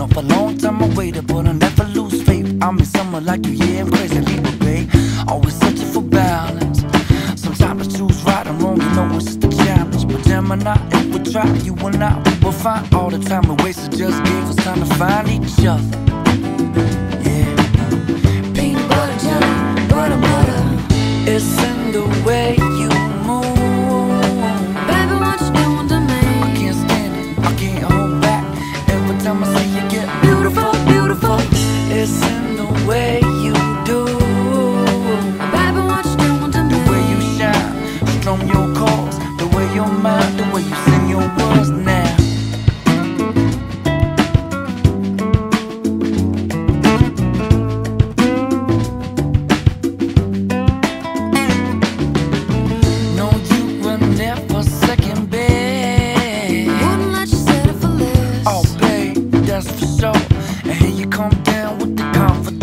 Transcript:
off a long time I waited, but I never lose faith. I'm in someone like you, yeah, I'm crazy, people, babe. Always searching for balance. Sometimes I choose right and wrong, you know it's just a challenge. But I, if we try, you and I, we will find all the time we wasted just gave us time to find each other. The way you do. Baby, what you doing The way you shine, your chords, the way your mind, the way you sing your words And you come down with the confidence.